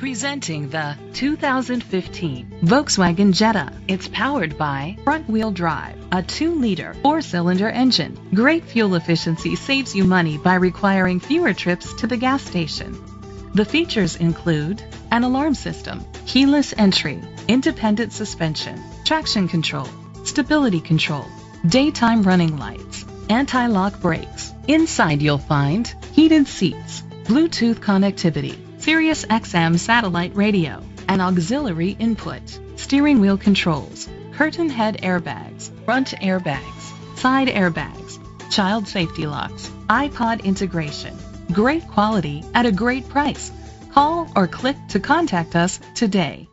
Presenting the 2015 Volkswagen Jetta. It's powered by front-wheel drive, a 2-liter 4-cylinder engine. Great fuel efficiency saves you money by requiring fewer trips to the gas station. The features include an alarm system, keyless entry, independent suspension, traction control, stability control, daytime running lights, anti-lock brakes. Inside you'll find heated seats, Bluetooth connectivity, Sirius XM satellite radio, an auxiliary input, steering wheel controls, curtain head airbags, front airbags, side airbags, child safety locks, iPod integration. Great quality at a great price. Call or click to contact us today.